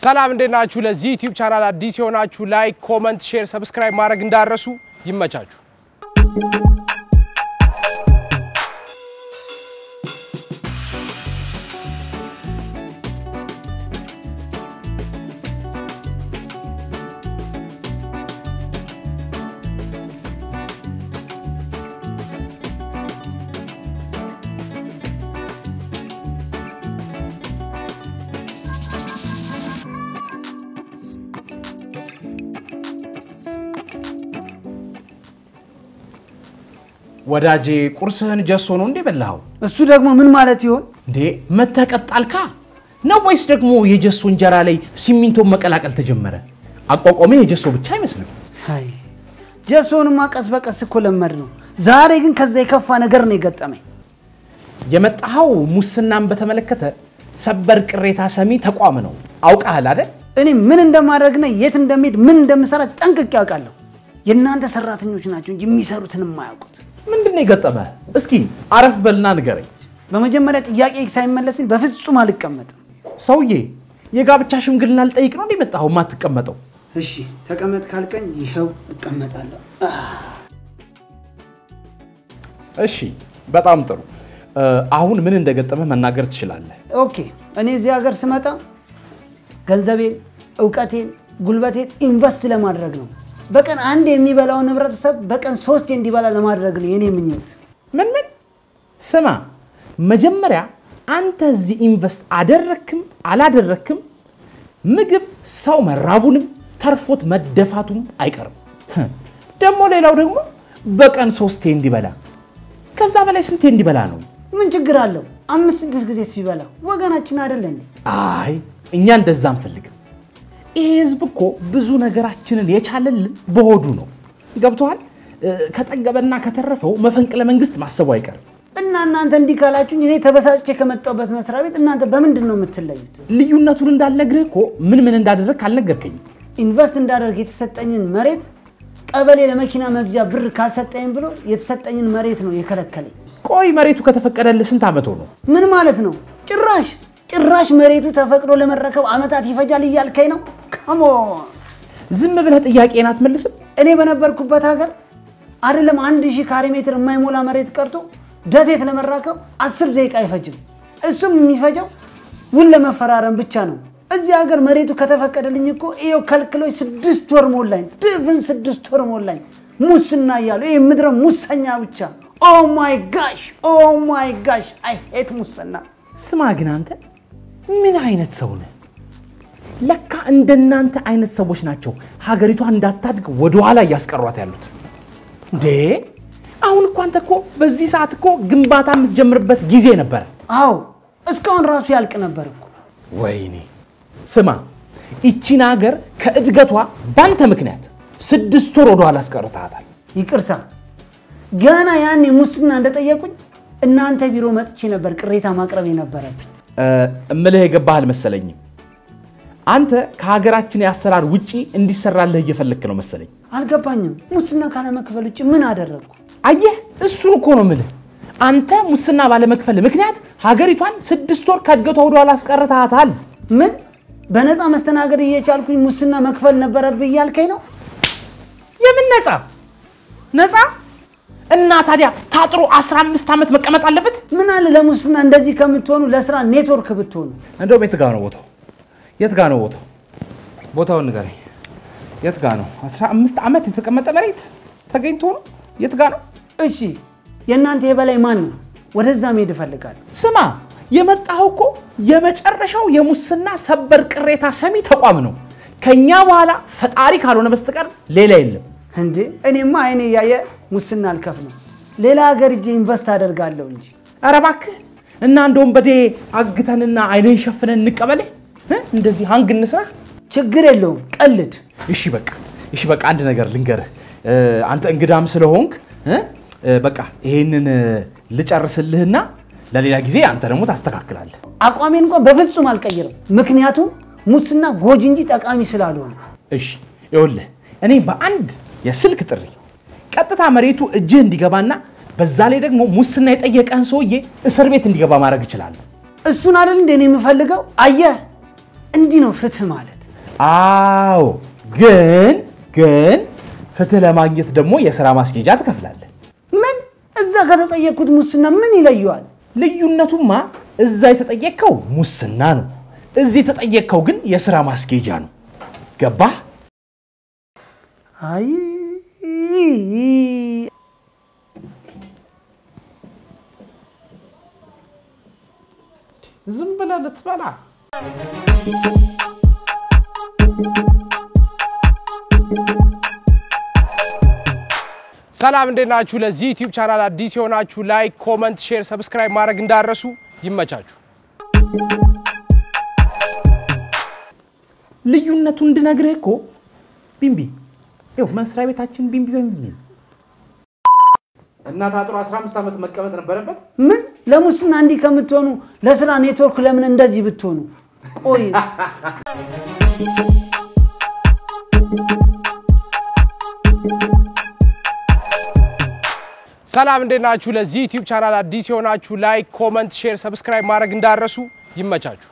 ሰላም እንዴት ናችሁ? ለዚህ YouTube channel አዲስ የሆናችሁ like፣ comment፣ share፣ subscribe ማድረግ እንዳትረሱ ይመቻችሁ። ወዳጄ ቁርስህን ጀሶ ነው እንዴ በላኸው? እሱ ደግሞ ምን ማለት ይሆን? እንዴ መተቀጣልካ ነው ወይስ ደግሞ የጀሶ እንጀራ ላይ ሲሚንቶን መቀላቀል ተጀመረ? አቋቋሜ የጀሶ ብቻ አይመስልም። አይ ጀሶንማ ቀስ በቀስ እኮ ለመድ ነው። ዛሬ ግን ከዛ የከፋ ነገር ነው የገጠመኝ። የመጣኸው ሙስናን በተመለከተ ሰበር ቅሬታ ሰሚ ተቋም ነው። አውቃህል አይደል? እኔ ምን እንደማድረግና የት እንደሚሄድ ምን እንደምሰራ ጠንቅቄ ያውቃለሁ። የእናንተ ሰራተኞች ናቸው እንጂ የሚሰሩትን የማያውቁት። ምንድን ነው የገጠመህ? እስኪ አረፍ በልና ንገረኝ። በመጀመሪያ ጥያቄ ሳይመለስልኝ በፍጹም አልቀመጥም። ሰውዬ የጋብቻ ሽምግልና ልጠይቅ ነው እንዴ የመጣኸው? የማትቀመጠው እሺ ተቀመጥ ካልከኝ ይኸው እቀመጣለሁ። እሺ፣ በጣም ጥሩ። አሁን ምን እንደገጠመህ መናገር ትችላለህ። okay እኔ እዚህ ሀገር ስመጣ ገንዘቤን፣ እውቀቴን፣ ጉልበቴን ኢንቨስት ለማድረግ ነው። በቀን አንድ የሚበላውን ህብረተሰብ በቀን ሶስት እንዲበላ ለማድረግ ነው የኔ ምኞት። ምን ምን? ስማ፣ መጀመሪያ አንተ እዚህ ኢንቨስት አደረክም አላደረክም ምግብ ሰው መራቡንም ተርፎት መደፋቱም አይቀርም። ደግሞ ሌላው ደግሞ በቀን ሶስቴ እንዲበላ ከዛ በላይ ስንቴ እንዲበላ ነው? ምን ችግር አለው? አምስት ስድስት ጊዜ ሲበላ ወገናችን አይደለ? አይ እኛ እንደዛ አንፈልግም። ይሄ ህዝብ እኮ ብዙ ነገራችንን የቻለልን በሆዱ ነው። ገብቶሃል? እ፣ ከጠገበና ከተረፈው መፈንቅለ መንግስት ማሰቡ አይቀርም። እና እናንተ እንዲህ ካላችሁኝ እኔ ተበሳጭቼ ከመጣሁበት መስሪያ ቤት እናንተ በምንድን ነው የምትለዩት? ልዩነቱን እንዳልነግርህ እኮ ምን ምን እንዳደረግ አልነገርከኝም። ኢንቨስት እንዳደርግ የተሰጠኝን መሬት ቀበሌ ለመኪና መግዣ ብር ካልሰጠኝ ብሎ የተሰጠኝን መሬት ነው የከለከለኝ። ቆይ መሬቱ ከተፈቀደልህ ስንት ዓመት ሆኖ? ምን ማለት ነው? ጭራሽ ጭራሽ መሬቱ ተፈቅዶ ለመረከብ አመታት ይፈጃል እያልከኝ ነው? ካሞን ዝም ብለህ ጥያቄን አትመልስም? እኔ በነበርኩበት ሀገር አይደለም አንድ ሺህ ካሬ ሜትር የማይሞላ መሬት ቀርቶ ደሴት ለመራከብ አስር ደቂቃ አይፈጅም። እሱም የሚፈጀው ውል ለመፈራረም ብቻ ነው። እዚህ ሀገር መሬቱ ከተፈቀደልኝ እኮ ይኸው ከልክሎች ስድስት ወር ሞላኝ፣ ድፍን ስድስት ወር ሞላኝ። ሙስና እያሉ ይህ ምድረ ሙሰኛ ብቻ። oh my gosh oh my gosh I hate ሙስና። ስማ ግን አንተ ምን አይነት ሰው ነህ? ለካ እንደናንተ አይነት ሰዎች ናቸው ሀገሪቷ እንዳታድግ ወደኋላ እያስቀሯት ያሉት። እንዴ አሁን እኮ አንተ እኮ በዚህ ሰዓት እኮ ግንባታ የምትጀምርበት ጊዜ ነበረ። አዎ እስካሁን ራሱ ያልቅ ነበር እኮ። ወይኔ ስማ፣ ይቺን ሀገር ከእድገቷ ባንተ ምክንያት ስድስት ወር ወደኋላ አስቀርተሃታል። ይቅርታ ገና ያኔ ሙስና እንደጠየቁኝ እናንተ ቢሮ መጥቼ ነበር ቅሬታ ማቅረብ የነበረብኝ። እምልህ የገባህ አልመሰለኝም። አንተ ከሀገራችን የአሰራር ውጪ እንዲሰራልህ እየፈለክ ነው መሰለኝ። አልገባኝም። ሙስና ካለመክፈል ውጭ ምን አደረግኩ? አየህ፣ እሱን እኮ ነው የምልህ። አንተ ሙስና ባለመክፈል ምክንያት ሀገሪቷን ስድስት ወር ከእድገቷ ወደኋላ አስቀርተሃታል። ምን በነፃ መስተናገድ እየቻልኩኝ ሙስና መክፈል ነበረብኝ እያልከኝ ነው? የምን ነፃ ነፃ? እና ታዲያ ታጥሮ 15 ዓመት መቀመጥ አለበት? ምን አለ ለሙስና እንደዚህ ከምትሆኑ ለስራ ኔትወርክ ብትሆኑ። እንደውም የት ጋ ነው ቦታው? የት ጋ ነው ቦታው? ቦታውን ንገረኝ። የት ጋ ነው? 15 ዓመት የተቀመጠ መሬት ተገኝቶ ነው? የት ጋ ነው? እሺ የእናንተ የበላይ ማን ነው? ወደዛ መሄድ እፈልጋለሁ። ስማ፣ የመጣኸው እኮ የመጨረሻው የሙስና ሰበር ቅሬታ ሰሚ ተቋም ነው። ከኛ በኋላ ፈጣሪ ካልሆነ በስተቀር ሌላ የለም። እንዴ እኔማ አይኔ እያየ ሙስና አልከፍልም። ሌላ ሀገር ሄጄ invest አደርጋለሁ እንጂ ኧረ እባክህ እና እንደ ወንበዴ አግተንና አይንን ሸፍነን እንቀበልህ እ? እንደዚህ ሀንግ እንስራ። ችግር የለውም ቀልድ። እሺ በቃ እሺ በቃ አንድ ነገር ልንገርህ። አንተ እንግዳም ስለሆንክ በቃ ይሄንን ልጨርስልህና ለሌላ ጊዜ አንተ ደግሞ ታስተካክላለህ። አቋሜን እንኳን በፍጹም አልቀይርም። ምክንያቱም ሙስና ጎጂ እንጂ ጠቃሚ ስላልሆነ። እሺ ይኸውልህ እኔ በአንድ የስልክ ጥሪ ቀጥታ መሬቱ እጅህ እንዲገባና በዛ ላይ ደግሞ ሙስና የጠየቀህን ሰውዬ እስር ቤት እንዲገባ ማድረግ እችላለሁ። እሱን አይደል እንደ እኔ የምፈልገው? አየህ፣ እንዲህ ነው ፍትህ ማለት። አዎ፣ ግን ግን ፍትህ ለማግኘት ደግሞ የስራ ማስኬጃ ትከፍላለህ። ምን እዛ ከተጠየቅኩት ሙስና ምን ይለየዋል? ልዩነቱማ እዛ የተጠየቅከው ሙስና ነው፣ እዚህ የተጠየቅከው ግን የስራ ማስኬጃ ነው። ገባህ? አይ ዝም ብለህ ልትበላ ሰላም እንዴት ናችሁ? ለዚህ ዩቲዩብ ቻናል አዲስ የሆናችሁ ላይክ፣ ኮመንት፣ ሼር፣ ሰብስክራይብ ማድረግ እንዳረሱ ይመቻችሁ። ልዩነቱ እንድነግርህ እኮ ቢምቢ ይኸው መስሪያ ቤታችን ቢምቢ በሚል ነው። እናት አጥሮ 15 ዓመት መቀመጥ ነበረበት። ምን ለሙስና እንዲህ ከምትሆኑ ለስራ ኔትወርክ ለምን እንደዚህ ብትሆኑ? ቆይ ሰላም እንዴት ናችሁ? ለዚህ ዩቲዩብ ቻናል አዲስ የሆናችሁ ላይክ፣ ኮመንት፣ ሼር፣ ሰብስክራይብ ማድረግ እንዳረሱ ይመቻችሁ።